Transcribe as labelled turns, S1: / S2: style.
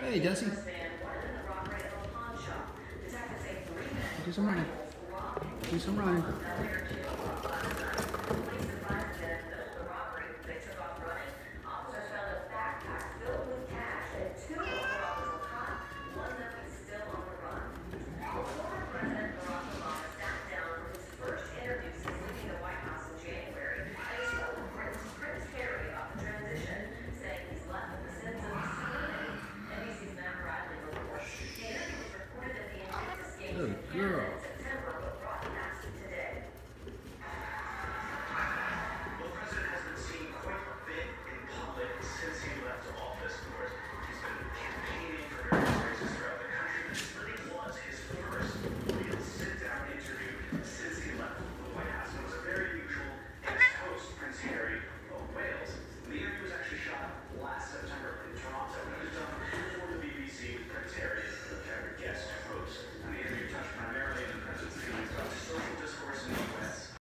S1: Hey, Desi. Do some running. Do some running. Good girl.